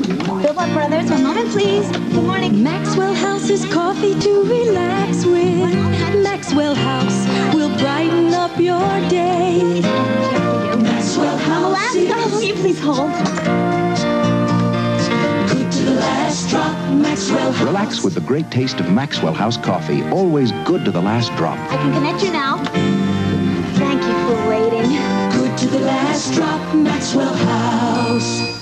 Billboard Brothers, one moment, please. Good morning. Maxwell House is coffee to relax with. Maxwell House will brighten up your day. Maxwell House. Oh, Alaska, will you please hold? Good to the last drop, Maxwell House. Relax with the great taste of Maxwell House coffee. Always good to the last drop. I can connect you now. Thank you for waiting. Good to the last drop, Maxwell House.